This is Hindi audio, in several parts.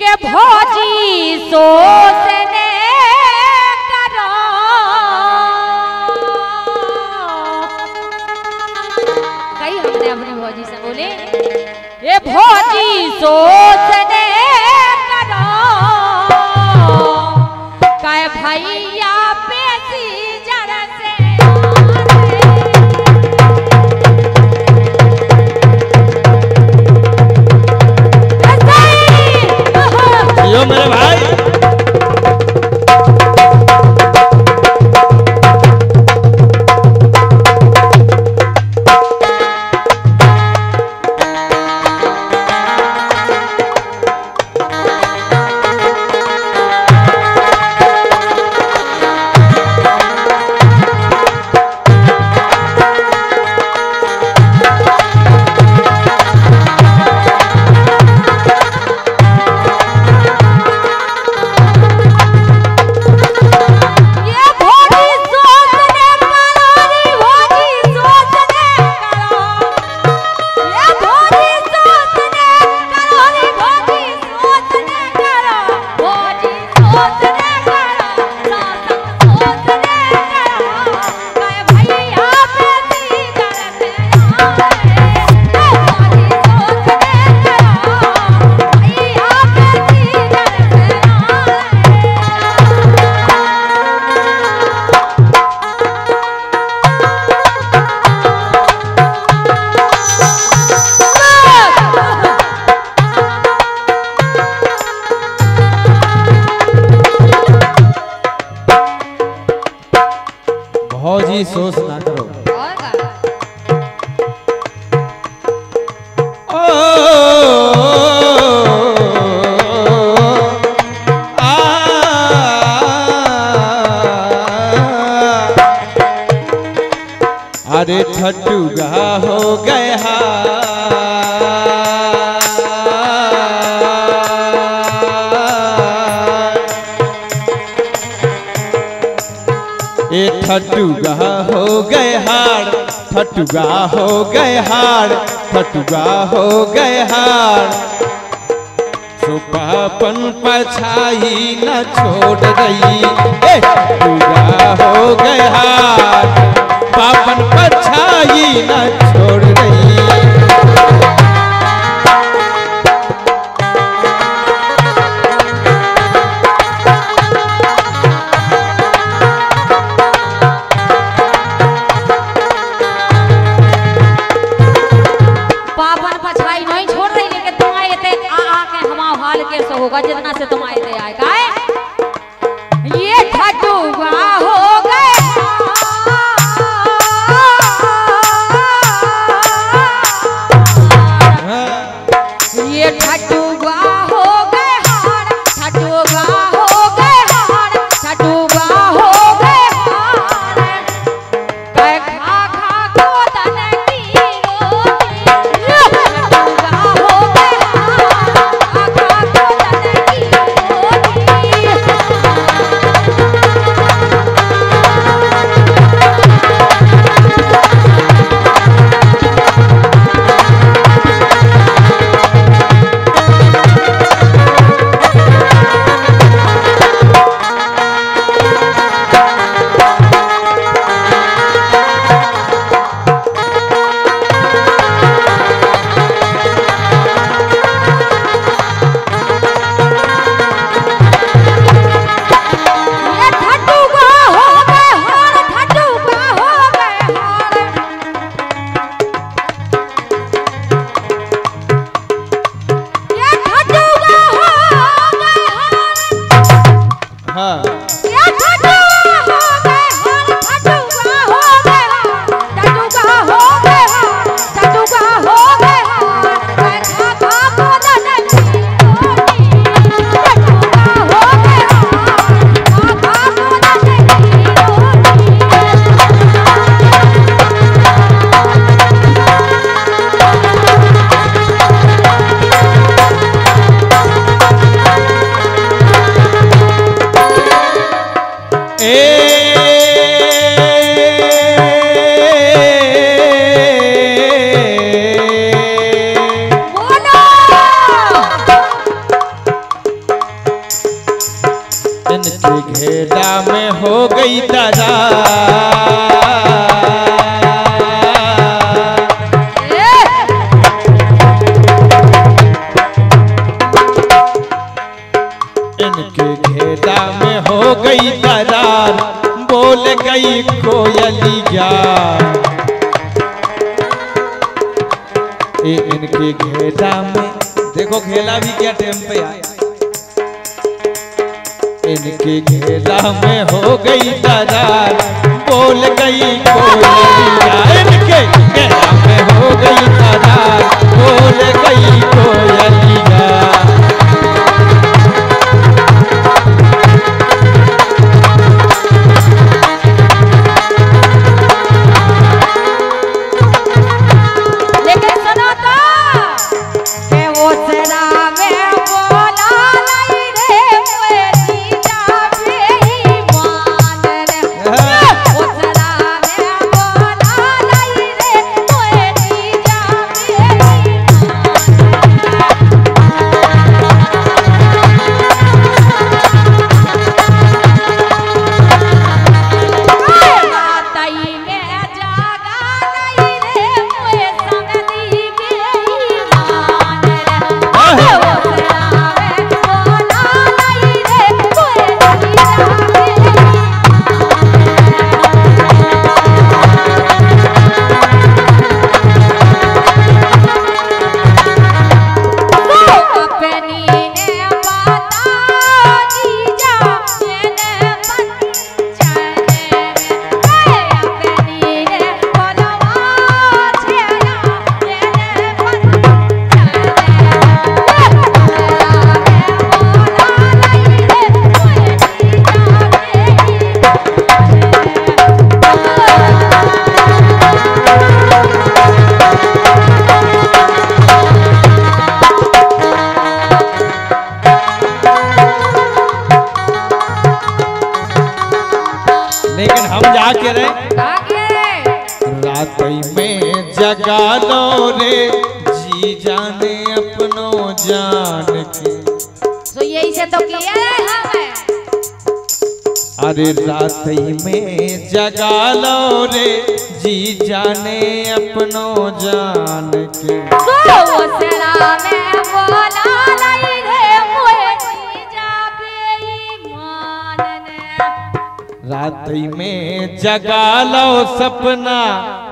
के भौजी सोचने करो। कई हमने अपने भौजी से बोले, ये भौजी सोचने करो। कह, भैया आरे। मेरे भाई सोच ना करो। अरे ठटुगा हो गया। ए ठटुगा हो गए हार ठटुगा हो गए हार ठटुगा हो गए हार सुपापन पछाई न छोड़ रही ए, ठटुगा हो गए हार पापन पछाई न छोड़ रही हाँ गई दरार। इनके घेरा में हो गई बोल गई कोयलिया इनके घेरा में, देखो घेला भी क्या टाइम पे आया। इनके घेरा में हो गई दरार बोल गई, बोल इनके घेरा में हो गई दरार जान के। तो यही से तो किया है हमें। अरे रात में जगा लो रे जी जाने अपनो जान के। वो सरा में बोला ने रात में जगा लो सपना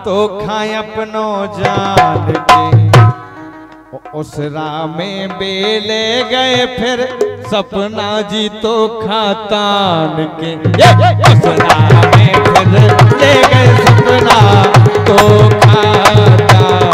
तो खाए अपनो जान के। उस में बेले गए फिर सपना जी तो खातान के। उस में फिर ले गए सपना तो खातान।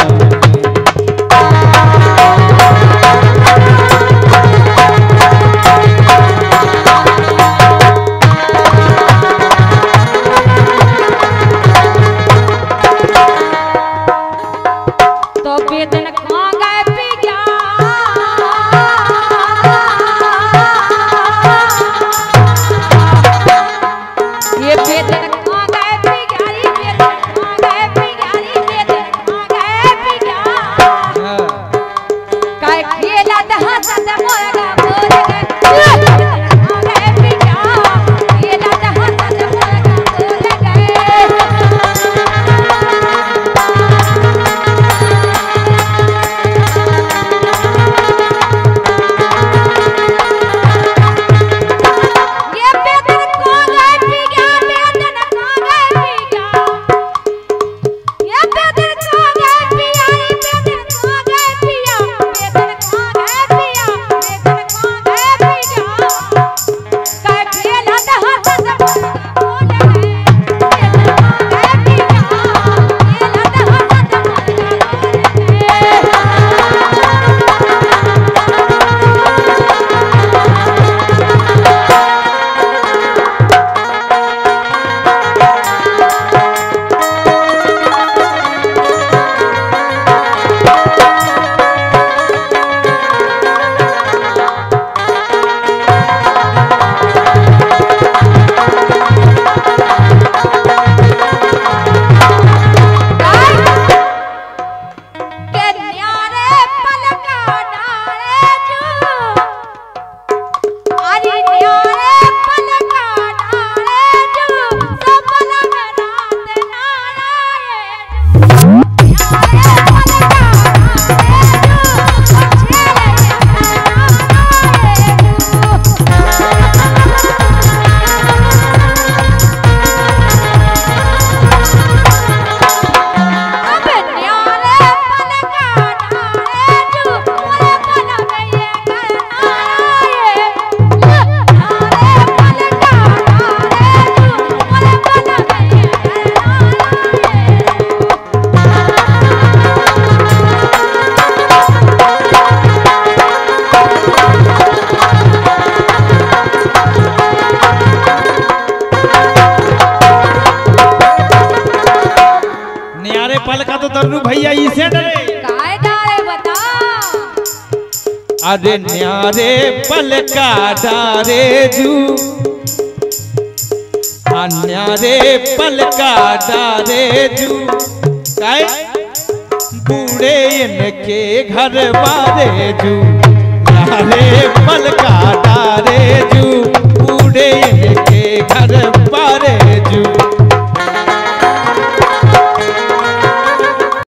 अरे न्यारे पलका डारे जू। न्यारे पलका डारे जू। काय? बूढ़े इनके घर बारे जू। न्यारे पलका डारे जू। बूढ़े इनके घर बारे